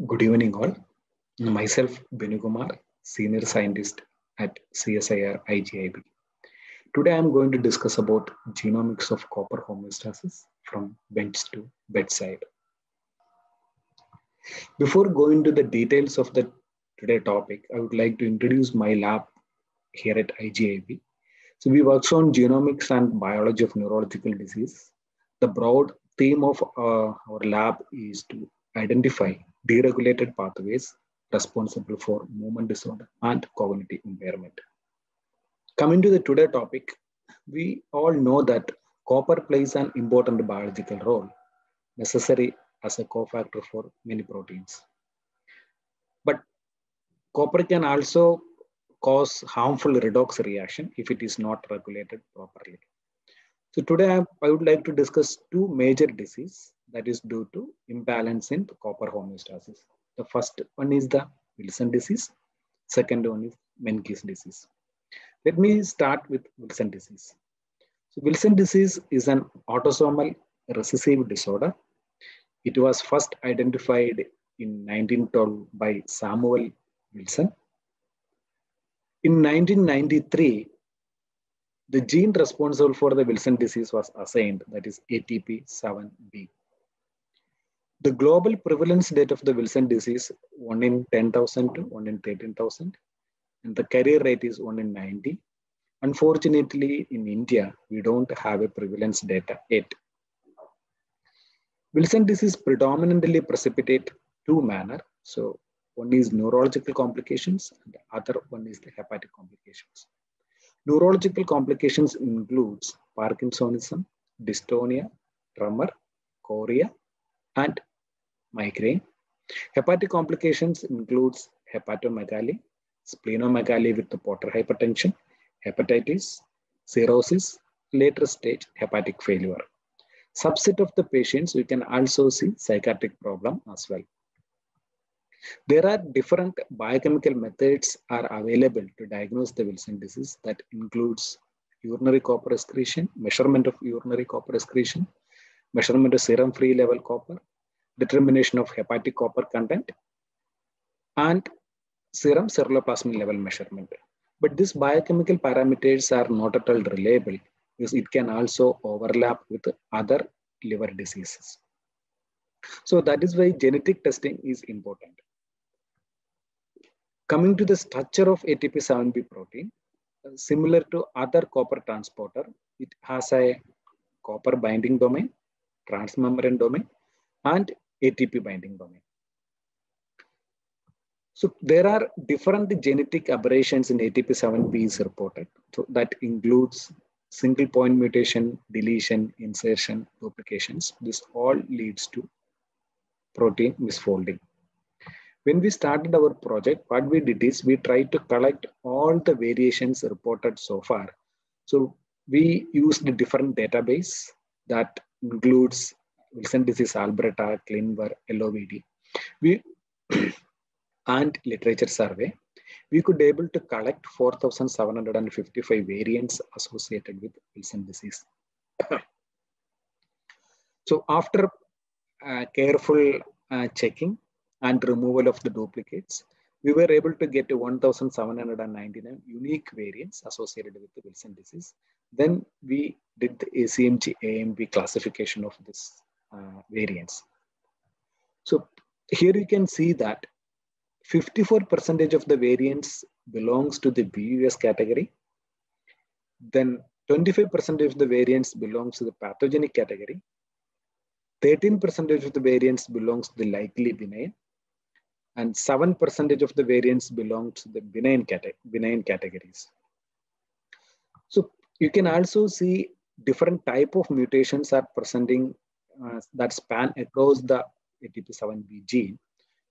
Good evening, all. Myself, Binukumar, Senior Scientist at CSIR IGIB. Today, I'm going to discuss about genomics of copper homeostasis from bench to bedside. Before going to the details of the today topic, I would like to introduce my lab here at IGIB. So we work on genomics and biology of neurological disease. The broad theme of uh, our lab is to identify deregulated pathways responsible for movement disorder and cognitive impairment. Coming to the today topic, we all know that copper plays an important biological role necessary as a cofactor for many proteins. But copper can also cause harmful redox reaction if it is not regulated properly. So today I, would like to discuss two major diseases that is due to imbalance in copper homeostasis. The first one is the Wilson disease. Second one is Menkes disease. Let me start with Wilson disease. So Wilson disease is an autosomal recessive disorder. It was first identified in 1912 by Samuel Wilson. In 1993, the gene responsible for the Wilson disease was assigned, that is ATP7B. The global prevalence rate of the Wilson disease, 1 in 10,000 to 1 in 13,000, and the carrier rate is 1 in 90. Unfortunately, in India, we don't have a prevalence data yet. Wilson disease predominantly precipitate two manner. So one is neurological complications and the other one is the hepatic complications. Neurological complications includes Parkinsonism, dystonia, tremor, chorea, and migraine. Hepatic complications includes hepatomegaly, splenomegaly with the portal hypertension, hepatitis, cirrhosis, later stage hepatic failure. Subset of the patients, we can also see psychiatric problem as well. There are different biochemical methods are available to diagnose the Wilson disease that includes urinary copper excretion, measurement of urinary copper excretion, measurement of serum free level copper, determination of hepatic copper content, and serum ceruloplasmin level measurement. But these biochemical parameters are not at all reliable because it can also overlap with other liver diseases. So that is why genetic testing is important. Coming to the structure of ATP7B protein, uh, similar to other copper transporter, it has a copper binding domain, transmembrane domain, and ATP binding domain. So there are different genetic aberrations in ATP7B is reported. So that includes single point mutation, deletion, insertion, duplications. This all leads to protein misfolding. When we started our project, what we did is we tried to collect all the variations reported so far. So we used a different database that includes Wilson disease, Alberta, ClinVar, LOVD. We and literature survey, we could able to collect 4,755 variants associated with Wilson disease. so after uh, careful uh, checking and removal of the duplicates, we were able to get 1,799 unique variants associated with the Wilson disease. Then we did the ACMG AMP classification of this uh, variants. So here you can see that 54% of the variants belongs to the VUS category. Then 25% of the variants belongs to the pathogenic category. 13% of the variants belongs to the likely benign. And 7% of the variants belongs to the benign, cate benign categories. So you can also see different type of mutations are presenting uh, that span across the ATP7B gene.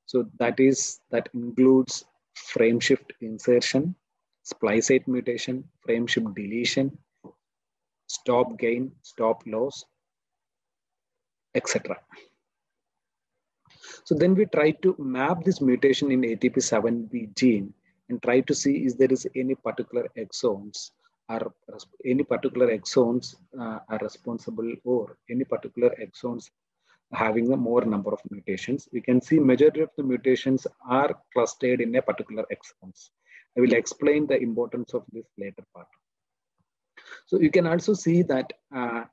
So that is, that includes frame shift insertion, splicate mutation, frame shift deletion, stop gain, stop loss, etc. So then we try to map this mutation in ATP7B gene and try to see is there is any particular exons are any particular exons uh, are responsible or any particular exons having a more number of mutations. We can see majority of the mutations are clustered in a particular exons. I will explain the importance of this later part. So you can also see that uh,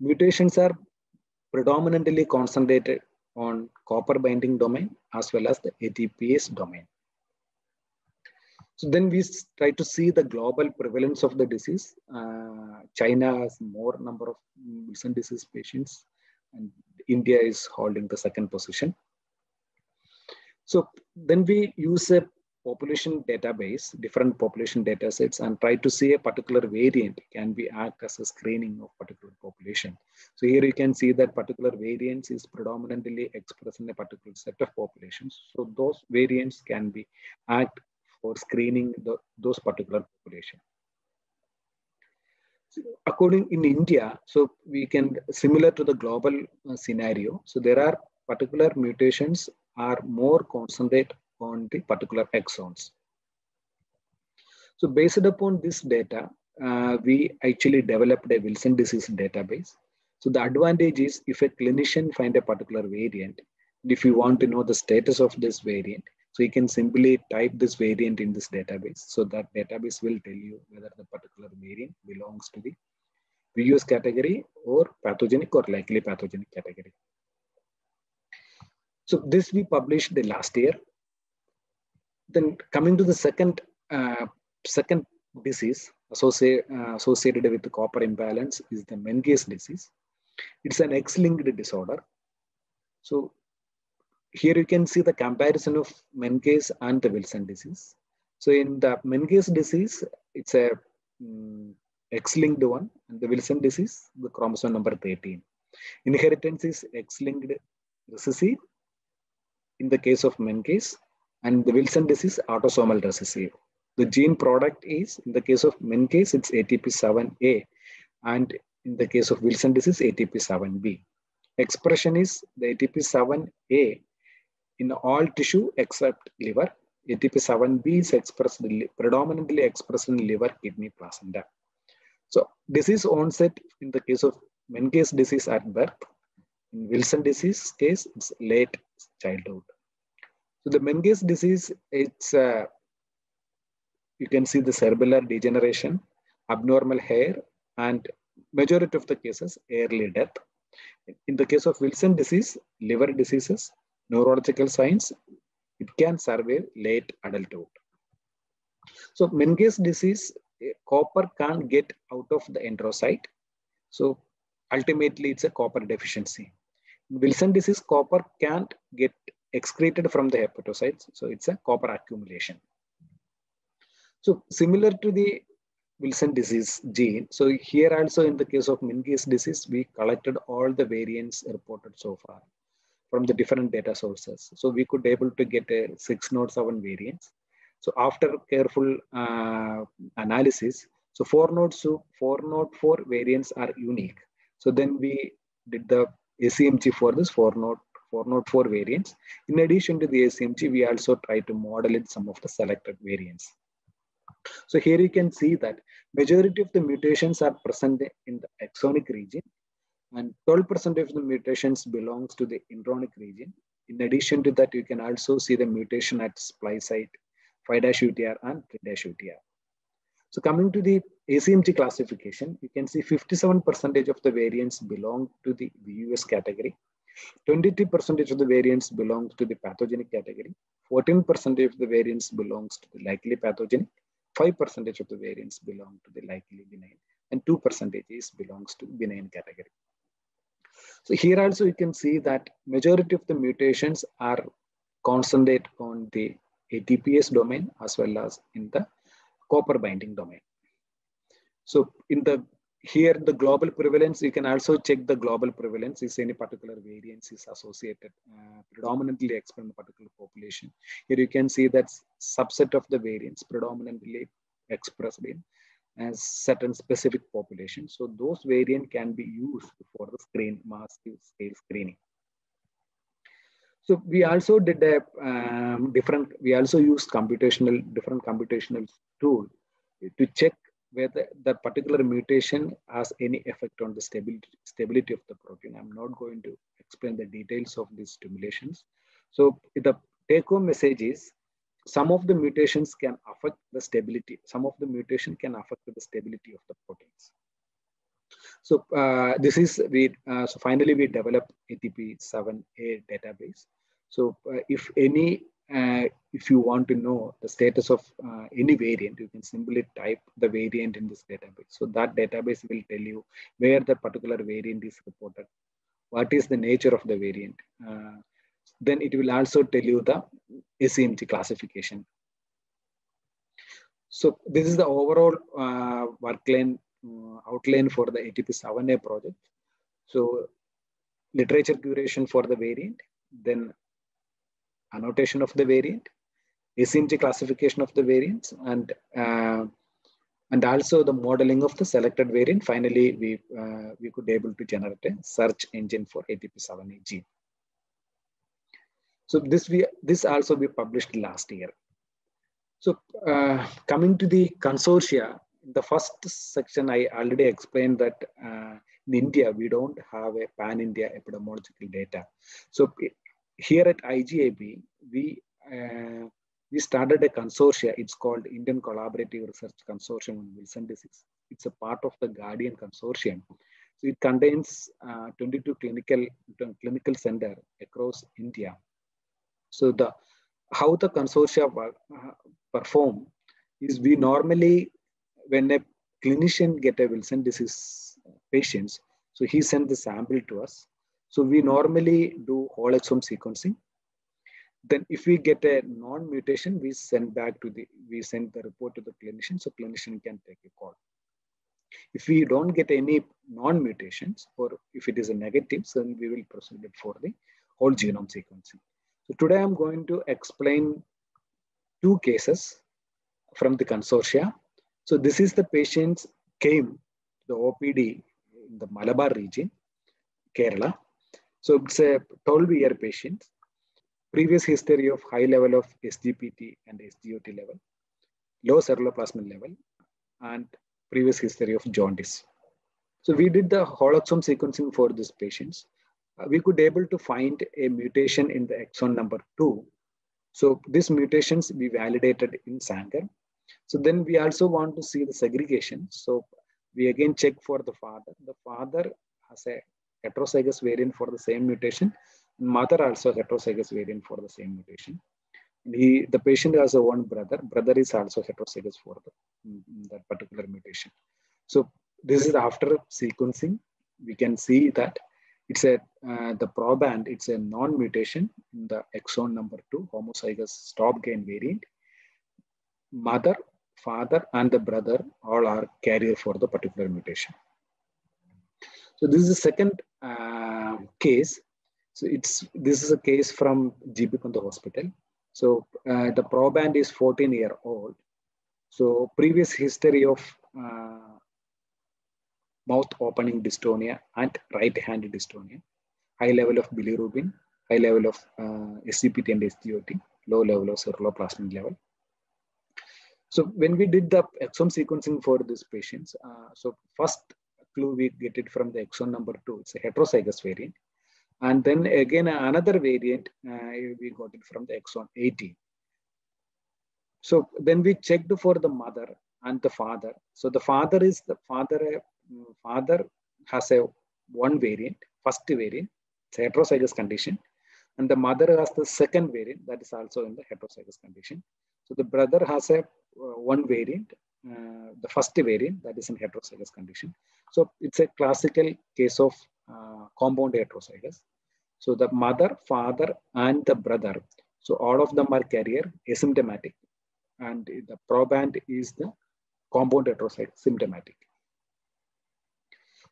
mutations are predominantly concentrated on copper binding domain as well as the ATPase domain. So then we try to see the global prevalence of the disease. Uh, China has more number of Wilson disease patients and India is holding the second position. So then we use a population database, different population data sets and try to see a particular variant can be act as a screening of particular population. So here you can see that particular variants is predominantly expressed in a particular set of populations. So those variants can be act for screening the, those particular population. According in India, so we can similar to the global uh, scenario. So there are particular mutations are more concentrate on the particular exons. So based upon this data, uh, we actually developed a Wilson disease database. So the advantage is if a clinician find a particular variant, if you want to know the status of this variant, so you can simply type this variant in this database. So that database will tell you whether the particular variant belongs to the VUS category or pathogenic or likely pathogenic category. So this we published the last year then coming to the second uh, second disease associated, uh, associated with the copper imbalance is the Menkes disease. It's an X-linked disorder. So here you can see the comparison of Menkes and the Wilson disease. So in the Menkes disease, it's a um, X-linked one, and the Wilson disease, the chromosome number 13. Inheritance is X-linked recessive in the case of Menkes, and the Wilson disease autosomal recessive. The gene product is, in the case of Menkes, it's ATP7A, and in the case of Wilson disease, ATP7B. Expression is the ATP7A in all tissue except liver. ATP7B is expressed predominantly expressed in liver, kidney, placenta. So disease onset in the case of Menkes disease at birth. In Wilson disease case, it's late childhood. So the Menkes disease, it's uh, you can see the cerebellar degeneration, abnormal hair, and majority of the cases early death. In the case of Wilson disease, liver diseases, neurological signs, it can survey late adulthood. So Menkes disease, copper can't get out of the enterocyte. So ultimately it's a copper deficiency. Wilson disease, copper can't get excreted from the hepatocytes. So it's a copper accumulation. So similar to the Wilson disease gene. So here also in the case of Menkes disease, we collected all the variants reported so far from the different data sources. So we could able to get a six node seven variants. So after careful uh, analysis, so four node so four node four variants are unique. So then we did the ACMG for this four node four node four variants. In addition to the ACMG, we also try to model in some of the selected variants. So here you can see that majority of the mutations are present in the exonic region and 12% of the mutations belongs to the intronic region. In addition to that, you can also see the mutation at splice site 5-UTR and 3-UTR. So coming to the ACMG classification, you can see 57% of the variants belong to the VUS category. 23% of the variants belong to the pathogenic category. 14% of the variants belongs to the likely pathogenic. 5% of the variants belong to the likely benign and 2% is belongs to benign category. So here also you can see that majority of the mutations are concentrate on the ATPase domain as well as in the copper binding domain. So in the here the global prevalence, you can also check the global prevalence is any particular variance is associated uh, predominantly expressed in a particular population. Here you can see that subset of the variants predominantly expressed in as certain specific population. So those variant can be used for the screen massive scale screening. So we also did a um, different, we also used computational, different computational tool to check whether the particular mutation has any effect on the stability, stability of the protein. I'm not going to explain the details of these stimulations. So the take home message is some of the mutations can affect the stability. Some of the mutation can affect the stability of the proteins. So uh, this is we. Uh, so finally, we developed ATP7A database. So uh, if any, uh, if you want to know the status of uh, any variant, you can simply type the variant in this database. So that database will tell you where the particular variant is reported, what is the nature of the variant. Then it will also tell you the ACMG classification. So this is the overall uh, uh, outline for the ATP7A project. So literature curation for the variant, then annotation of the variant, ACMG classification of the variants, and uh, and also the modeling of the selected variant. Finally, we uh, we could able to generate a search engine for ATP7A gene. So this we this also we published last year. So uh, coming to the consortia, the first section I already explained that uh, in India we don't have a pan-India epidemiological data. So here at IGIB we uh, we started a consortia. It's called Indian Collaborative Research Consortium on Wilson disease. It's a part of the Guardian Consortium. So it contains uh, 22 clinical clinical center across India so the how the consortia uh, perform is we normally, when a clinician get a Wilson disease patients, so he send the sample to us. So we normally do whole exome sequencing. Then if we get a non-mutation, we send back to the, we send the report to the clinician so clinician can take a call. If we don't get any non-mutations or if it is a negative, then we will proceed for the whole genome sequencing. So today I'm going to explain two cases from the consortia. So this is the patients came to the OPD in the Malabar region, Kerala. So it's a 12 year patient, previous history of high level of SGPT and SGOT level, low ceruloplasmin level, and previous history of jaundice. So we did the whole exome sequencing for these patients we could able to find a mutation in the exon number two. So these mutations we validated in Sanger. So then we also want to see the segregation. So we again check for the father. The father has a heterozygous variant for the same mutation. Mother also heterozygous variant for the same mutation. He, the patient has a one brother. Brother is also heterozygous for the, mm, that particular mutation. So this is after sequencing. We can see that it's a uh, the proband it's a non-mutation in the exon number two homozygous stop gain variant. Mother father and the brother all are carrier for the particular mutation. So this is the second uh, case. So it's this is a case from GB Pant hospital. So uh, the proband is 14 year old. So previous history of uh, mouth opening dystonia and right hand dystonia, high level of bilirubin, high level of uh, SGPT and SGOT, low level of ceruloplasmin level. So when we did the exome sequencing for these patients, uh, so first clue we get it from the exon number two, it's a heterozygous variant. And then again, another variant, uh, we got it from the exon 18. So then we checked for the mother and the father. So the father is the father father has a one variant, first variant, heterozygous condition, and the mother has the second variant that is also in the heterozygous condition. So the brother has a uh, one variant, uh, the first variant that is in heterozygous condition. So it's a classical case of uh, compound heterozygous. So the mother, father, and the brother. So all of them are carrier asymptomatic, and the proband is the compound heterozygous symptomatic.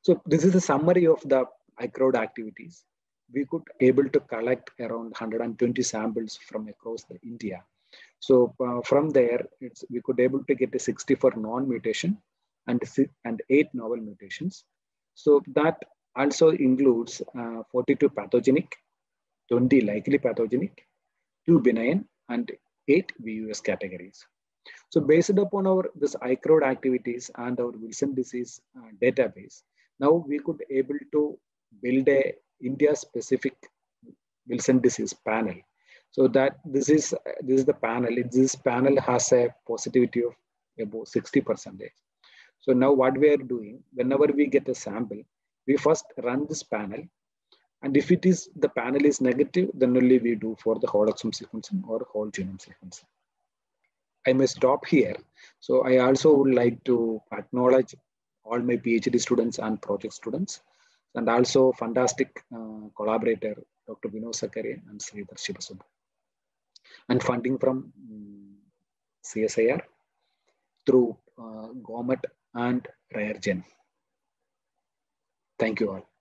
So this is a summary of the iCrowd activities. We could able to collect around 120 samples from across the India. So uh, from there, we could able to get a 64 non-mutation and, and eight novel mutations. So that also includes uh, 42 pathogenic, 20 likely pathogenic, two benign, and eight VUS categories. So based upon our this iCrowd activities and our Wilson disease uh, database, now we could able to build a India specific Wilson disease panel. So that this is this is the panel. This panel has a positivity of about 60 percentage. So now what we are doing, whenever we get a sample, we first run this panel. And if it is the panel is negative, then only we do for the whole exome sequencing or whole genome sequencing. I may stop here. So I also would like to acknowledge all my PhD students and project students, and also fantastic uh, collaborator, Dr. Vinod Scaria and Sridhar Sivasubbu. And funding from um, CSIR through uh, GOMED and RareGen. Thank you all.